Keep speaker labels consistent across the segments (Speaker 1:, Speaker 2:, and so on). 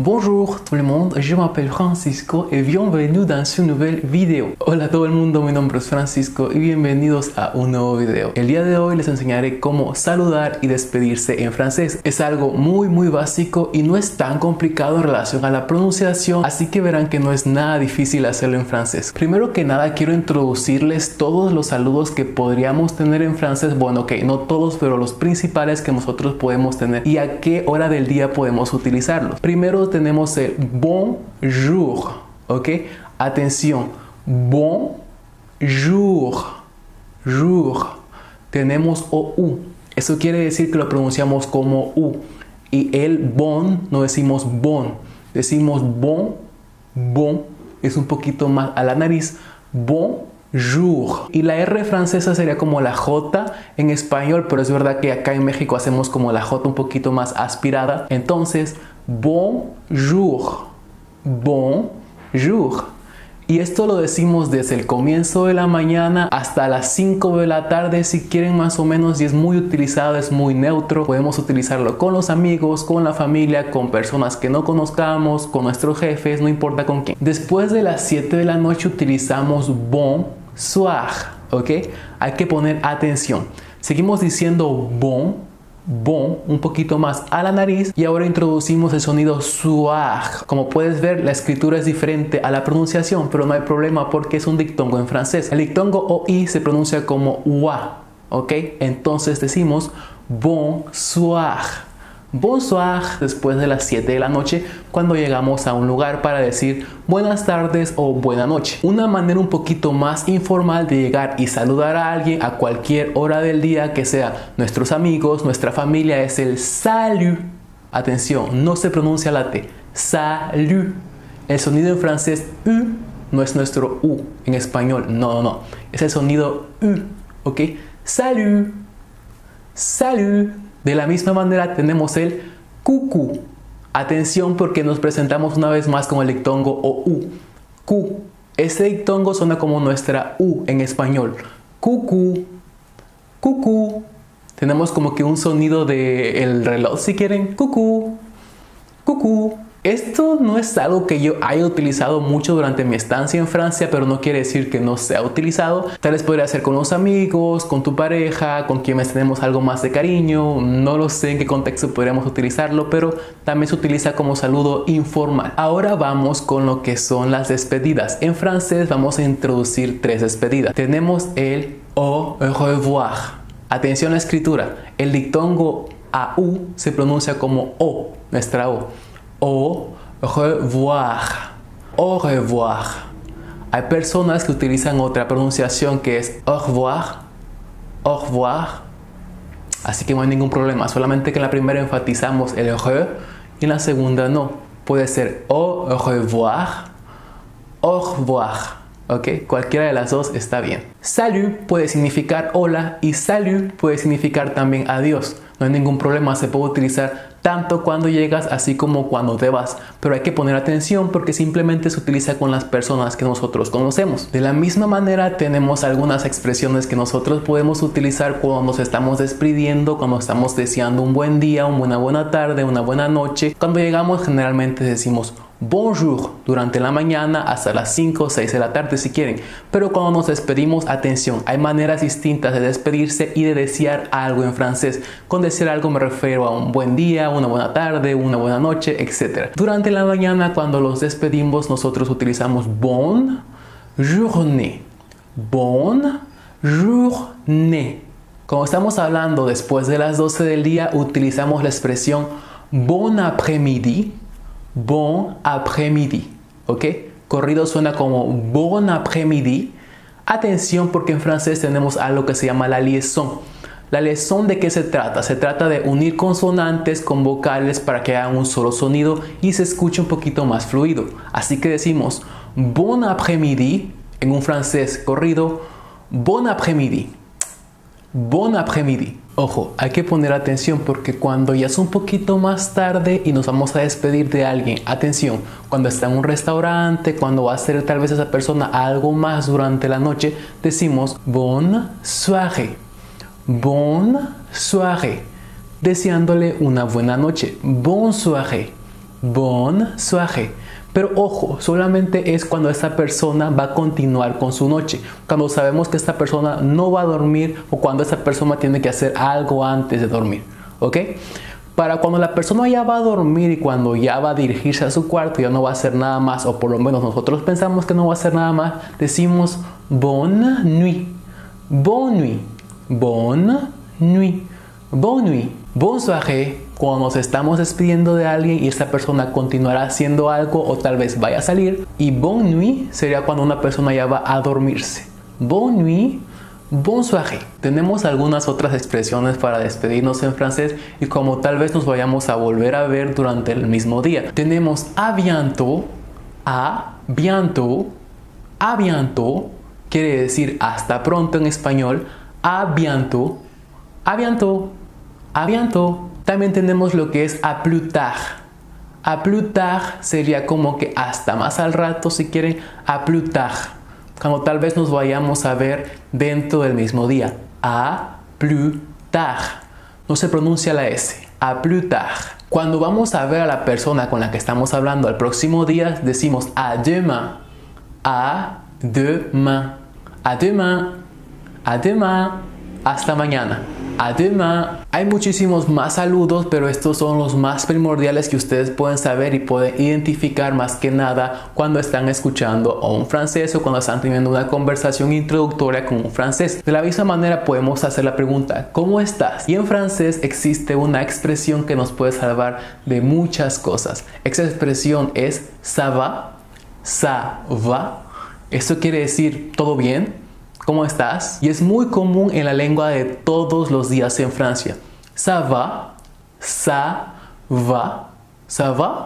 Speaker 1: Bonjour tout le monde, je m'appelle Francisco et bienvenue dans ce nouvelle vidéo. Hola a todo el mundo, mi nombre es Francisco y bienvenidos a un nuevo video. El día de hoy les enseñaré cómo saludar y despedirse en francés. Es algo muy muy básico y no es tan complicado en relación a la pronunciación, así que verán que no es nada difícil hacerlo en francés. Primero que nada quiero introducirles todos los saludos que podríamos tener en francés. Bueno, ok, no todos, pero los principales que nosotros podemos tener y a qué hora del día podemos utilizarlos. Primero tenemos el bonjour, ¿ok? Atención, bonjour, jour. Tenemos OU. Eso quiere decir que lo pronunciamos como U. Y el bon no decimos bon, decimos bon, bon. Es un poquito más a la nariz. Bonjour. Y la R francesa sería como la J en español, pero es verdad que acá en México hacemos como la J un poquito más aspirada. Entonces, bonjour, bonjour. Y esto lo decimos desde el comienzo de la mañana hasta las 5 de la tarde si quieren más o menos y es muy utilizado, es muy neutro. Podemos utilizarlo con los amigos, con la familia, con personas que no conozcamos, con nuestros jefes, no importa con quién. Después de las 7 de la noche utilizamos bonsoir, ¿ok? Hay que poner atención. Seguimos diciendo bon bon un poquito más a la nariz y ahora introducimos el sonido soir. Como puedes ver, la escritura es diferente a la pronunciación, pero no hay problema porque es un dictongo en francés. El dictongo OI se pronuncia como wa, ¿ok? Entonces decimos bonsoir. Bonsoir después de las 7 de la noche cuando llegamos a un lugar para decir buenas tardes o buena noche. Una manera un poquito más informal de llegar y saludar a alguien a cualquier hora del día que sea nuestros amigos, nuestra familia es el salut. Atención, no se pronuncia la T. Salut. El sonido en francés U no es nuestro U en español. No, no, no. Es el sonido U. ¿Ok? Salut. Salut. De la misma manera tenemos el cucu. Atención porque nos presentamos una vez más con el dictongo o u. Cu. Este dictongo suena como nuestra u en español. Cucu. Cucu. Tenemos como que un sonido de el reloj si quieren. Cucu. Cucu. Esto no es algo que yo haya utilizado mucho durante mi estancia en Francia, pero no quiere decir que no sea utilizado. Tal vez podría ser con los amigos, con tu pareja, con quienes tenemos algo más de cariño. No lo sé en qué contexto podríamos utilizarlo, pero también se utiliza como saludo informal. Ahora vamos con lo que son las despedidas. En francés vamos a introducir tres despedidas. Tenemos el au revoir. Atención a la escritura. El dictongo AU se pronuncia como O, nuestra O au revoir. Au revoir. Hay personas que utilizan otra pronunciación que es au revoir, au revoir. Así que no hay ningún problema, solamente que en la primera enfatizamos el re y en la segunda no. Puede ser au revoir, au revoir. ¿Ok? Cualquiera de las dos está bien. Salut puede significar hola y salut puede significar también adiós. No hay ningún problema, se puede utilizar tanto cuando llegas así como cuando te vas, pero hay que poner atención porque simplemente se utiliza con las personas que nosotros conocemos. De la misma manera tenemos algunas expresiones que nosotros podemos utilizar cuando nos estamos despidiendo, cuando estamos deseando un buen día, una buena tarde, una buena noche. Cuando llegamos generalmente decimos bonjour durante la mañana hasta las 5 o 6 de la tarde si quieren. Pero cuando nos despedimos, atención, hay maneras distintas de despedirse y de desear algo en francés. Con decir algo me refiero a un buen día, una buena tarde, una buena noche, etc. Durante la mañana cuando los despedimos nosotros utilizamos bon journée. Bon journée. Como estamos hablando después de las 12 del día, utilizamos la expresión bon après-midi bon après-midi. ¿Ok? Corrido suena como bon après-midi. Atención porque en francés tenemos algo que se llama la liaison. La liaison de qué se trata? Se trata de unir consonantes con vocales para que hagan un solo sonido y se escuche un poquito más fluido. Así que decimos bon après-midi en un francés corrido, bon après-midi. Bon après-midi. Ojo, hay que poner atención porque cuando ya es un poquito más tarde y nos vamos a despedir de alguien, atención, cuando está en un restaurante, cuando va a hacer tal vez esa persona algo más durante la noche, decimos bonne soirée, bonne soirée, deseándole una buena noche, bonne soirée, bonne soirée. Pero ojo, solamente es cuando esta persona va a continuar con su noche. Cuando sabemos que esta persona no va a dormir o cuando esta persona tiene que hacer algo antes de dormir. ¿Ok? Para cuando la persona ya va a dormir y cuando ya va a dirigirse a su cuarto, ya no va a hacer nada más, o por lo menos nosotros pensamos que no va a hacer nada más, decimos bonne nuit. Bonne nuit. Bonne nuit. Bonne nuit. Bonne soirée cuando nos estamos despidiendo de alguien y esta persona continuará haciendo algo o tal vez vaya a salir. Y bonne nuit sería cuando una persona ya va a dormirse. Bonne nuit, bonsoir. Tenemos algunas otras expresiones para despedirnos en francés y como tal vez nos vayamos a volver a ver durante el mismo día. Tenemos a bientôt, a quiere decir hasta pronto en español, a bientôt, a. También tenemos lo que es a plus tard. A plus tard sería como que hasta más al rato, si quieren, a plus tard. Cuando tal vez nos vayamos a ver dentro del mismo día. A plus tard. No se pronuncia la S. A plus tard. Cuando vamos a ver a la persona con la que estamos hablando el próximo día, decimos a demain. A demain. A demain. A demain. Hasta mañana. Además, hay muchísimos más saludos, pero estos son los más primordiales que ustedes pueden saber y pueden identificar más que nada cuando están escuchando a un francés o cuando están teniendo una conversación introductoria con un francés. De la misma manera podemos hacer la pregunta, ¿cómo estás? Y en francés existe una expresión que nos puede salvar de muchas cosas. Esa expresión es ça va, ça va. Esto quiere decir todo bien, ¿Cómo estás? Y es muy común en la lengua de todos los días en Francia. Ça va, ça.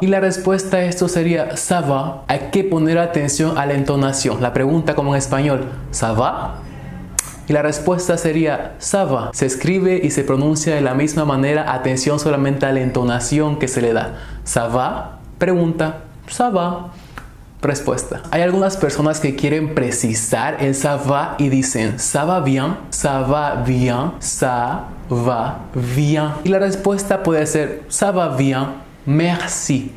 Speaker 1: Y la respuesta a esto sería ça va. Hay que poner atención a la entonación. La pregunta como en español, ¿ça? Y la respuesta sería ça va. Se escribe y se pronuncia de la misma manera. Atención solamente a la entonación que se le da. Ça va, pregunta, ça va. Respuesta. Hay algunas personas que quieren precisar el ça y dicen ça va bien, ça va bien, ça va bien. Y la respuesta puede ser ça va bien, merci.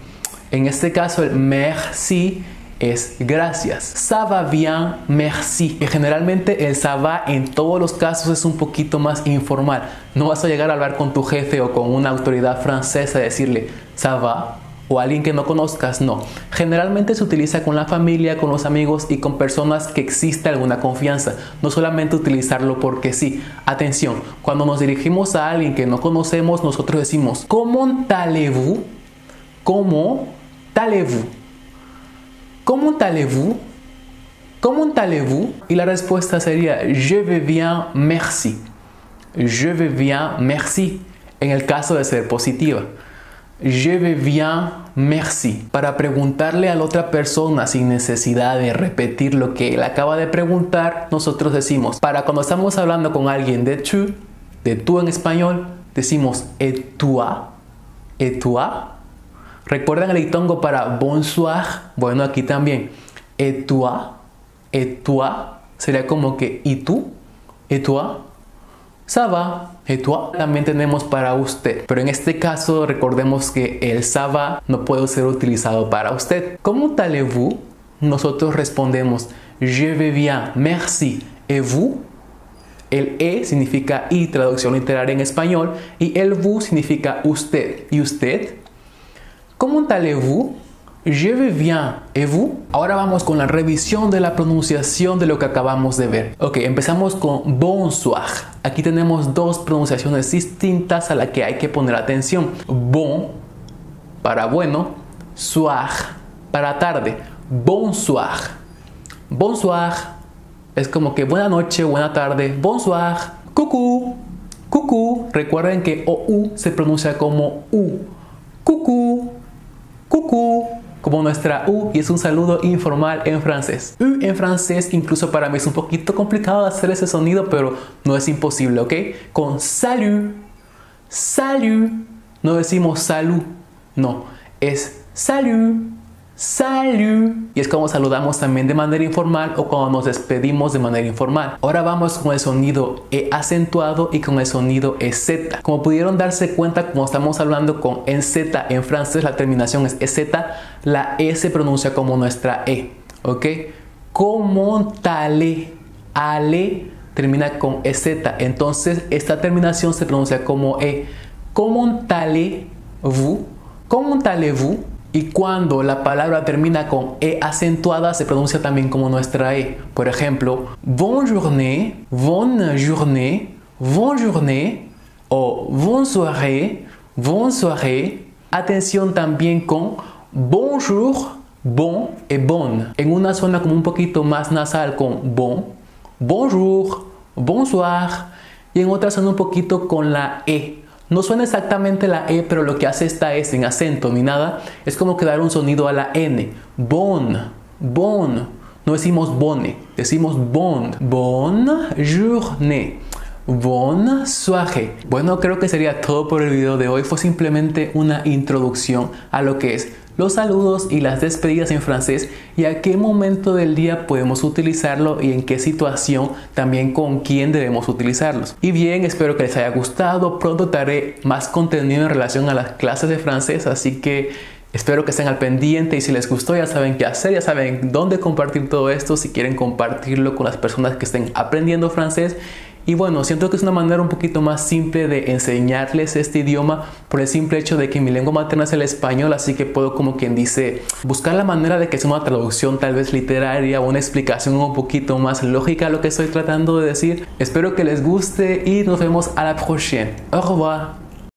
Speaker 1: En este caso el merci es gracias. Ça va bien, merci. Y generalmente el ça en todos los casos es un poquito más informal. No vas a llegar a hablar con tu jefe o con una autoridad francesa y decirle ça va, o alguien que no conozcas, no. Generalmente se utiliza con la familia, con los amigos y con personas que existe alguna confianza. No solamente utilizarlo porque sí. Atención, cuando nos dirigimos a alguien que no conocemos, nosotros decimos, ¿cómo allez-vous? ¿Cómo allez-vous? ¿Cómo allez-vous? ¿Cómo allez-vous? Y la respuesta sería, je vais bien, merci. Je vais bien, merci. En el caso de ser positiva. Je vais bien, merci. Para preguntarle a la otra persona sin necesidad de repetir lo que él acaba de preguntar, nosotros decimos, para cuando estamos hablando con alguien de tu, de tú en español, decimos et toi, et toi. ¿Recuerdan el itongo para bonsoir? Bueno, aquí también. Et toi, et toi. Sería como que ¿y tú? Et toi. Va, et toi también tenemos para usted, pero en este caso recordemos que el ça va no puede ser utilizado para usted. ¿Cómo allez-vous? Nosotros respondemos je vais bien, merci, et vous? El e significa y, traducción literaria en español, y el vous significa usted. ¿Y usted? ¿Cómo allez-vous? Je vais bien. ¿Et vous? Ahora vamos con la revisión de la pronunciación de lo que acabamos de ver. Ok, empezamos con bonsoir. Aquí tenemos dos pronunciaciones distintas a las que hay que poner atención. Bon para bueno, soir para tarde. Bonsoir. Bonsoir es como que buena noche, buena tarde. Bonsoir. Cucú. Cucú. Recuerden que OU se pronuncia como U. Cucú. Cucú como nuestra U y es un saludo informal en francés. U en francés incluso para mí es un poquito complicado hacer ese sonido, pero no es imposible, ¿ok? Con salut, salut, no decimos salud, no, es salut, Salut. Y es como saludamos también de manera informal o cuando nos despedimos de manera informal. Ahora vamos con el sonido E acentuado y con el sonido EZ. Como pudieron darse cuenta, como estamos hablando con EZ en francés, la terminación es EZ, la E se pronuncia como nuestra E. ¿Ok? Como tale, ale termina con EZ. Entonces esta terminación se pronuncia como E. Como tale vous? Comment allez-vous? Y cuando la palabra termina con E acentuada, se pronuncia también como nuestra E. Por ejemplo, journée, bonne journée o bonne soirée. Atención también con bonjour, bon et bonne. En una zona como un poquito más nasal con bon, bonjour, bonsoir. Y en otra zona un poquito con la E. No suena exactamente la E, pero lo que hace esta E sin acento ni nada es como que dar un sonido a la N. Bon, bon. No decimos bone, decimos bon. Bonne journée. Bonne soirée. Bueno, creo que sería todo por el video de hoy. Fue simplemente una introducción a lo que es los saludos y las despedidas en francés y a qué momento del día podemos utilizarlo y en qué situación también con quién debemos utilizarlos. Y bien, espero que les haya gustado. Pronto daré más contenido en relación a las clases de francés, así que Espero que estén al pendiente y si les gustó ya saben qué hacer, ya saben dónde compartir todo esto, si quieren compartirlo con las personas que estén aprendiendo francés y bueno, siento que es una manera un poquito más simple de enseñarles este idioma por el simple hecho de que mi lengua materna es el español, así que puedo como quien dice buscar la manera de que sea una traducción tal vez literaria o una explicación un poquito más lógica a lo que estoy tratando de decir. Espero que les guste y nos vemos a la próxima. Au revoir.